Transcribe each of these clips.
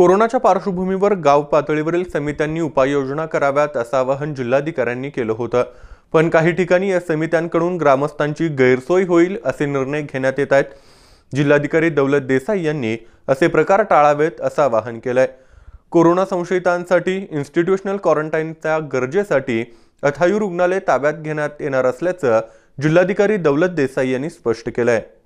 कोरोनाच्या पार्श्वभूमीवर गाव पातळीवरील समित्यांनी उपाययोजना कराव्यात असं आवाहन जिल्हाधिकाऱ्यांनी केलं होतं. पण काही ठिकाणी या समित्यांकडून ग्रामस्थांची गैरसोय होईल असे निर्णय घेण्यात येत आहेत. जिल्हाधिकारी दौलत देसाई यांनी असे प्रकार टाळावेत असं आवाहन केलंय. कोरोना संशयितांसाठी इन्स्टिट्यूशनल क्वारंटाईनच्या गरजेसाठी अथायू रुग्णालय ताब्यात घेण्यात येणार असल्याचं जिल्हाधिकारी दौलत देसाई यांनी स्पष्ट केलं आहे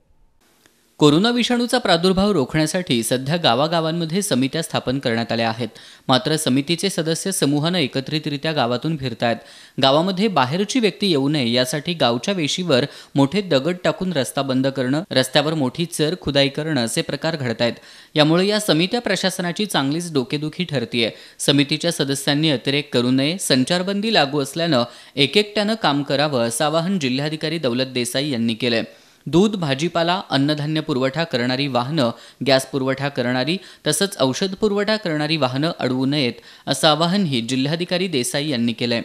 कोरोना विषाणूचा प्रादुर्भाव रोखण्यासाठी सध्या गावागावांमध्ये समित्या स्थापन करण्यात आल्या आहेत. मात्र समितीचे सदस्य समूहानं एकत्रितरित्या गावातून फिरतायत. गावामध्ये बाहेरची व्यक्ती येऊ नये यासाठी गावच्या वेशीवर मोठे दगड टाकून रस्ता बंद करणं रस्त्यावर मोठी चर खुदाई करणं असे प्रकार घडत आहेत यामुळे या समित्या प्रशासनाची चांगलीच डोकेदुखी ठरतीये. समितीच्या सदस्यांनी अतिरेक करू नये संचारबंदी लागू असल्यानं एकेकट्यानं काम करावं असं आवाहन जिल्हाधिकारी दौलत देसाई यांनी केलंय. दूध भाजीपाला अन्नधान्य पुरवठा करणारी वाहनं गॅस पुरवठा करणारी तसंच औषध पुरवठा करणारी वाहनं अडवू नयेत असं आवाहनही जिल्हाधिकारी देसाई यांनी केलंय.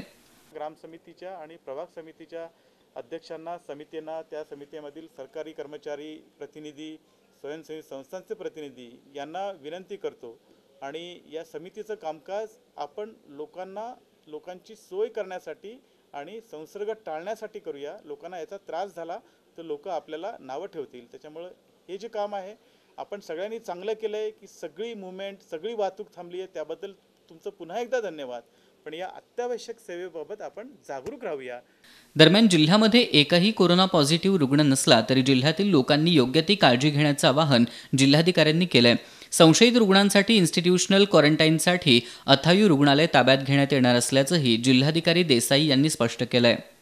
ग्राम समितीच्या आणि प्रभाग समितीच्या अध्यक्षांना समितींना त्या समितीमधील सरकारी कर्मचारी प्रतिनिधी स्वयंसेवी संस्थांचे प्रतिनिधी यांना विनंती करतो आणि या समितीचं कामकाज आपण लोकांना लोकांची सोय करण्यासाठी आणि संसर्ग टाळण्यासाठी करूया. लोकांना याचा त्रास झाला तर लोक आपल्याला नावं ठेवतील. त्याच्यामुळं हे जे काम आहे आपण सगळ्यांनी चांगलं केलं आहे की सगळी मुवमेंट सगळी वाहतूक थांबली आहे त्याबद्दल तुमचं पुन्हा एकदा धन्यवाद. पण या अत्यावश्यक सेवेबाबत आपण जागरूक राहूया. दरम्यान जिल्ह्यामध्ये एकही कोरोना पॉझिटिव्ह रुग्ण नसला तरी जिल्ह्यातील लोकांनी योग्य ती काळजी घेण्याचं आवाहन जिल्हाधिकाऱ्यांनी केलंय. संशयित रुग्णांसाठी इन्स्टिट्यूशनल क्वारंटाईनसाठी अथायू रुग्णालय ताब्यात घेण्यात येणार असल्याचंही जिल्हाधिकारी देसाई यांनी स्पष्ट केलं आहे